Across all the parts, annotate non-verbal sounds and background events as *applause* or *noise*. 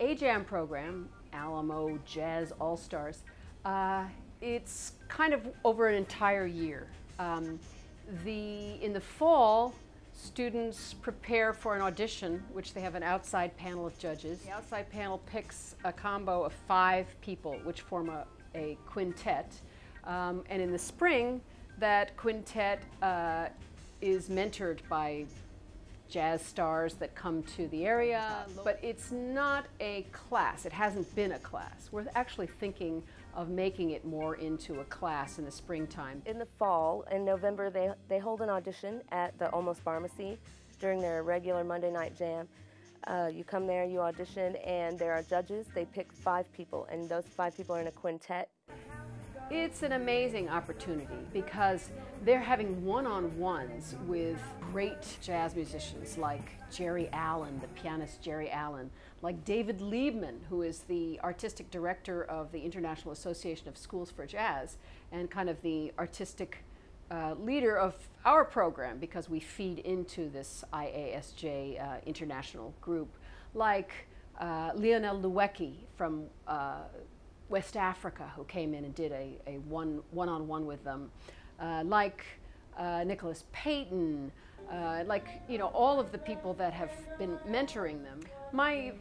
A-Jam program, Alamo Jazz All-Stars, uh, it's kind of over an entire year. Um, the, in the fall, students prepare for an audition, which they have an outside panel of judges. The outside panel picks a combo of five people, which form a, a quintet. Um, and in the spring, that quintet uh, is mentored by jazz stars that come to the area, but it's not a class. It hasn't been a class. We're actually thinking of making it more into a class in the springtime. In the fall, in November, they, they hold an audition at the Almost Pharmacy during their regular Monday night jam. Uh, you come there, you audition, and there are judges. They pick five people, and those five people are in a quintet. It's an amazing opportunity because they're having one-on-ones with great jazz musicians like Geri Allen, the pianist Geri Allen, like David Liebman, who is the artistic director of the International Association of Schools for Jazz and kind of the artistic uh, leader of our program because we feed into this IASJ uh, international group, like uh, Lionel Loueke from uh, West Africa who came in and did a, a one, one-on-one with them, like uh, Nicholas Payton, uh, like, you know, all of the people that have been mentoring them. My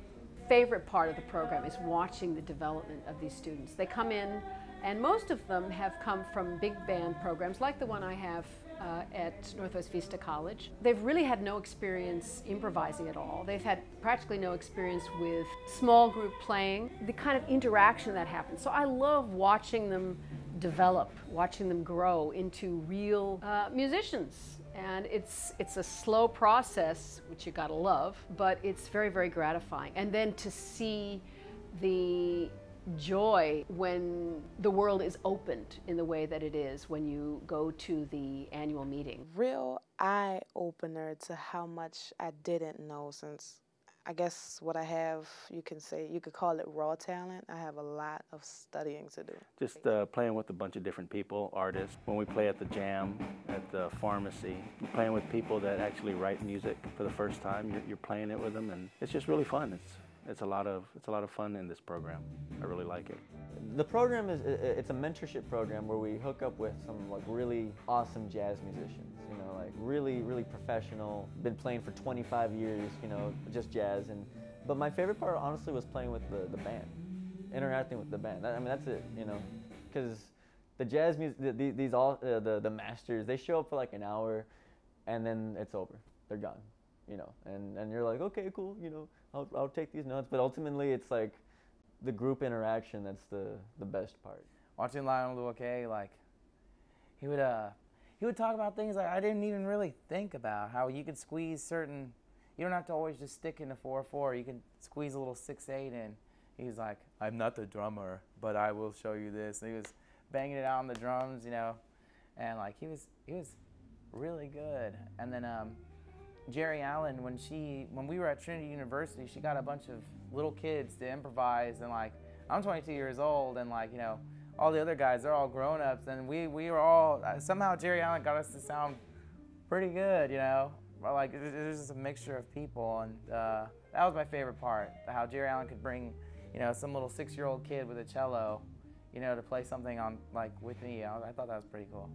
favorite part of the program is watching the development of these students. They come in, and most of them have come from big band programs like the one I have uh, at Northwest Vista College. They've really had no experience improvising at all. They've had practically no experience with small group playing, the kind of interaction that happens. So I love watching them develop, watching them grow into real uh, musicians. And it's, it's a slow process, which you gotta love, but it's very, very gratifying. And then to see the joy when the world is opened in the way that it is when you go to the annual meeting. Real eye opener to how much I didn't know since I guess what I have, you can say, you could call it raw talent. I have a lot of studying to do. Just uh, playing with a bunch of different people, artists. When we play at the jam, at the pharmacy, playing with people that actually write music for the first time, you're, you're playing it with them, and it's just really fun. It's it's a lot of it's a lot of fun in this program. I really like it. The program is it's a mentorship program where we hook up with some like really awesome jazz musicians. Like really really professional. Been playing for 25 years. You know, just jazz. And but my favorite part honestly was playing with the the band, interacting with the band. I mean that's it. You know, because the jazz music the, these all uh, the the masters they show up for like an hour, and then it's over. They're gone. You know, and and you're like okay cool. You know I'll, I'll take these notes. But ultimately, it's like the group interaction that's the, the best part. Watching Lionel Loueke, like, he would, uh, he would talk about things I didn't even really think about. How you could squeeze certain, you don't have to always just stick in the 4-4. You can squeeze a little 6-8 in. He's like, I'm not the drummer, but I will show you this. And he was banging it out on the drums, you know, and like he was, he was really good. And then um, Geri Allen, when she when we were at Trinity University, she got a bunch of little kids to improvise, and like I'm 22 years old, and like you know all the other guys they're all grown ups, and we we were all somehow Geri Allen got us to sound pretty good, you know. Like it was just a mixture of people, and uh, that was my favorite part. How Geri Allen could bring, you know, some little six-year-old kid with a cello, you know, to play something on like with me. I, I thought that was pretty cool.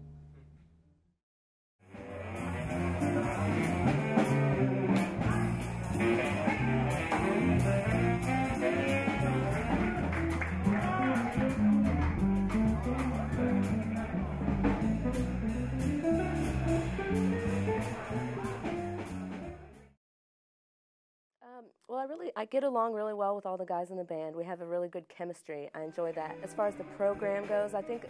I really I get along really well with all the guys in the band. We have a really good chemistry. I enjoy that. As far as the program goes, I think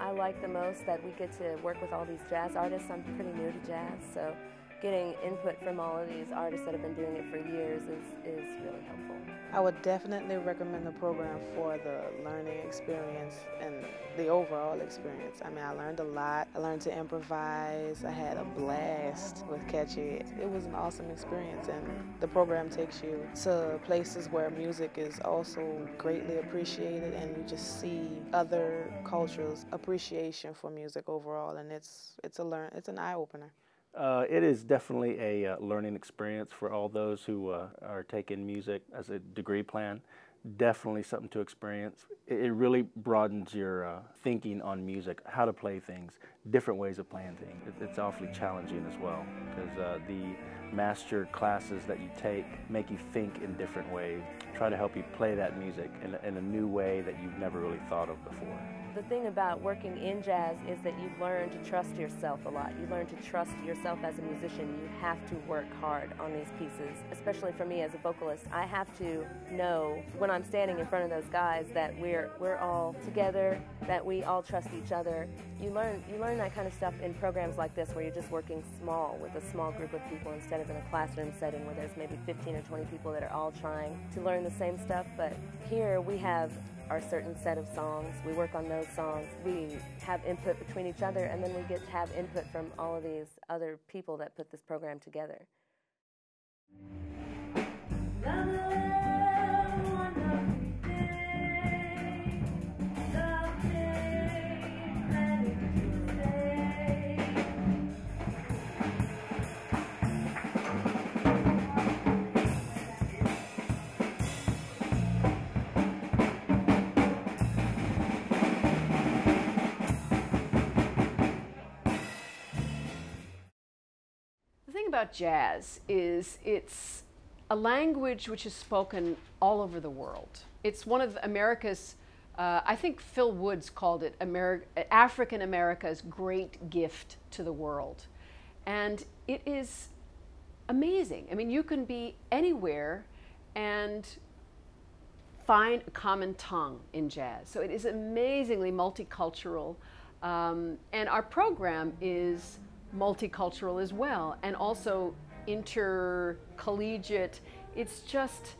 I like the most that we get to work with all these jazz artists. I'm pretty new to jazz, so getting input from all of these artists that have been doing it for years is, is really helpful. I would definitely recommend the program for the learning experience and the overall experience. I mean, I learned a lot. I learned to improvise. I had a blast with Catchy. It was an awesome experience, and the program takes you to places where music is also greatly appreciated, and you just see other cultures' appreciation for music overall, and it's it's a learn it's an eye opener. Uh, it is definitely a uh, learning experience for all those who uh, are taking music as a degree plan. definitely something to experience. It, it really broadens your uh, thinking on music, how to play things, different ways of playing things. It, it's awfully challenging as well because uh, the master classes that you take make you think in different ways, try to help you play that music in, in a new way that you've never really thought of before the thing about working in jazz is that you learn to trust yourself a lot. You learn to trust yourself as a musician. You have to work hard on these pieces, especially for me as a vocalist. I have to know when I'm standing in front of those guys that we're we're all together, that we all trust each other. You learn you learn that kind of stuff in programs like this where you're just working small with a small group of people instead of in a classroom setting where there's maybe 15 or 20 people that are all trying to learn the same stuff. But here we have our certain set of songs. We work on those songs. We have input between each other, and then we get to have input from all of these other people that put this program together. About jazz is it's a language which is spoken all over the world. It's one of America's, uh, I think Phil Woods called it Ameri African America's great gift to the world. And it is amazing. I mean, you can be anywhere and find a common tongue in jazz. So it is amazingly multicultural. Um, and our program is multicultural as well and also intercollegiate. It's just,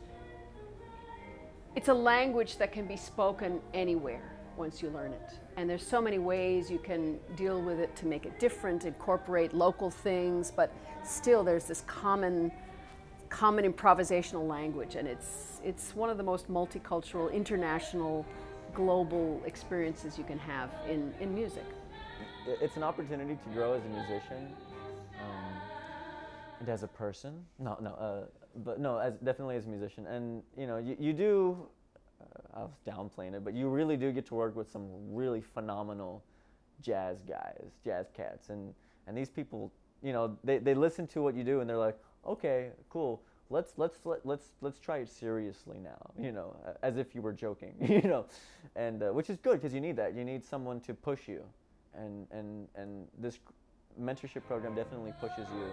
it's a language that can be spoken anywhere once you learn it. And there's so many ways you can deal with it to make it different, incorporate local things, but still there's this common, common improvisational language and it's, it's one of the most multicultural, international, global experiences you can have in, in music it's an opportunity to grow as a musician um, and as a person. No, no, uh, but no, as definitely as a musician. And you know, you, you do. Uh, I was downplaying it, but you really do get to work with some really phenomenal jazz guys, jazz cats, and and these people, you know, they, they listen to what you do and they're like, okay, cool. Let's let's let, let's let's try it seriously now, *laughs* you know, as if you were joking, *laughs* you know, and uh, which is good because you need that. You need someone to push you, and and and this mentorship program definitely pushes you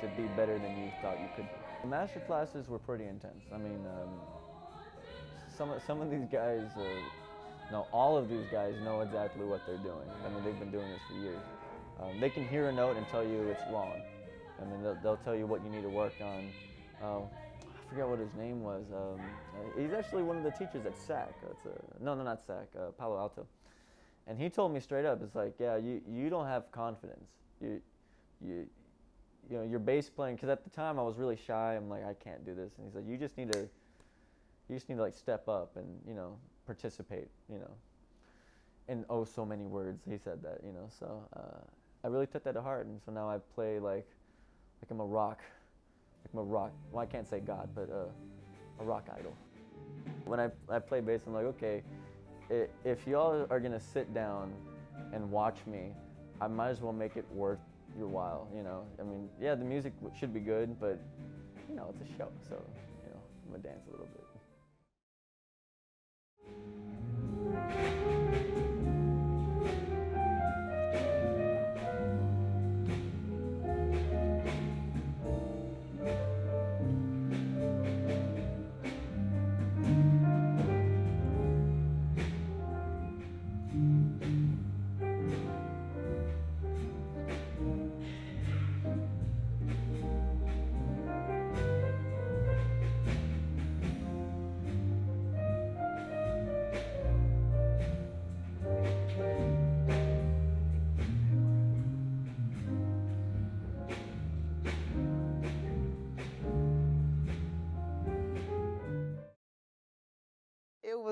to be better than you thought you could. The master classes were pretty intense. I mean, um, some some of these guys, uh, no, all of these guys know exactly what they're doing. I mean, they've been doing this for years. Um, they can hear a note and tell you it's wrong. I mean, they'll, they'll tell you what you need to work on. Uh, I forget what his name was. Um, he's actually one of the teachers at SAC. A, no, no, not SAC, uh, Palo Alto. And he told me straight up, it's like, yeah, you, you don't have confidence. You, you, you know, your bass playing, because at the time I was really shy. I'm like, I can't do this. And he's like, you just need to, you just need to like step up and, you know, participate, you know. In oh so many words, he said that, you know. So uh, I really took that to heart. And so now I play like, like I'm a rock, like I'm a rock, well, I can't say God, but uh, a rock idol. When I, I play bass, I'm like, okay, if y'all are gonna sit down and watch me, I might as well make it worth your while. You know, I mean, yeah, the music should be good, but you know, it's a show, so you know, I'm gonna dance a little bit.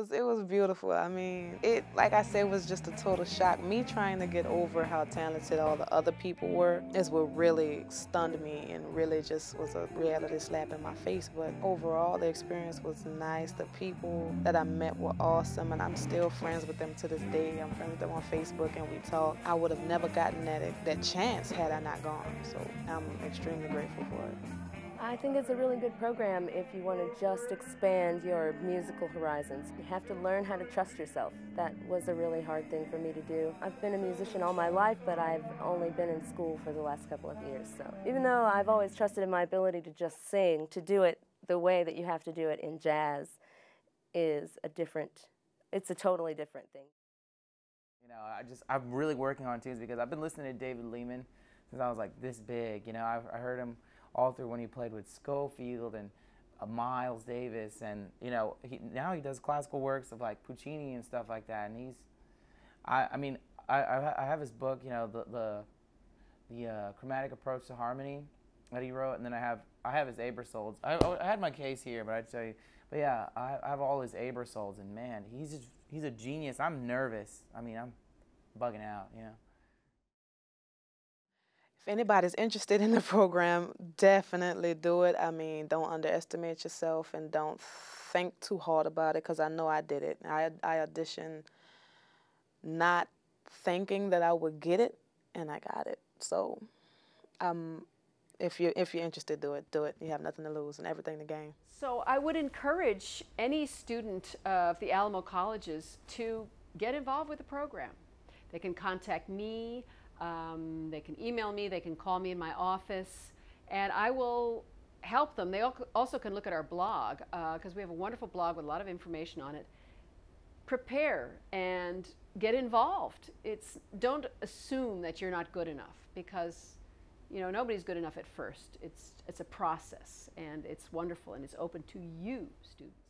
Was it was beautiful. I mean, it like I said was just a total shock. Me trying to get over how talented all the other people were is what really stunned me and really just was a reality slap in my face. But overall, the experience was nice. The people that I met were awesome, and I'm still friends with them to this day. I'm friends with them on Facebook, and we talk. I would have never gotten that that chance had I not gone. So I'm extremely grateful for it. I think it's a really good program if you want to just expand your musical horizons. You have to learn how to trust yourself. That was a really hard thing for me to do. I've been a musician all my life, but I've only been in school for the last couple of years. So even though I've always trusted in my ability to just sing, to do it the way that you have to do it in jazz is a different, it's a totally different thing. You know, I just, I'm really working on tunes because I've been listening to David Liebman since I was like this big. You know, I've, I heard him all through when he played with Scofield and uh, Miles Davis, and you know he, now he does classical works of like Puccini and stuff like that. And he's, I, I mean, I, I have his book, you know, the the, the uh, chromatic approach to harmony that he wrote, and then I have I have his Aebersolds. I, I had my case here, but I'd tell you, but yeah, I, I have all his Aebersolds, and man, he's just, he's a genius. I'm nervous. I mean, I'm bugging out, you know. If anybody's interested in the program, definitely do it. I mean, don't underestimate yourself and don't think too hard about it because I know I did it. I, I auditioned not thinking that I would get it, and I got it. So, um, if you if you're interested, do it. Do it. You have nothing to lose and everything to gain. So I would encourage any student of the Alamo colleges to get involved with the program. They can contact me. Um, they can email me, they can call me in my office, and I will help them. They also can look at our blog because uh, we have a wonderful blog with a lot of information on it. Prepare and get involved. It's don't assume that you're not good enough because you know nobody's good enough at first. It's it's a process and it's wonderful and it's open to you, students.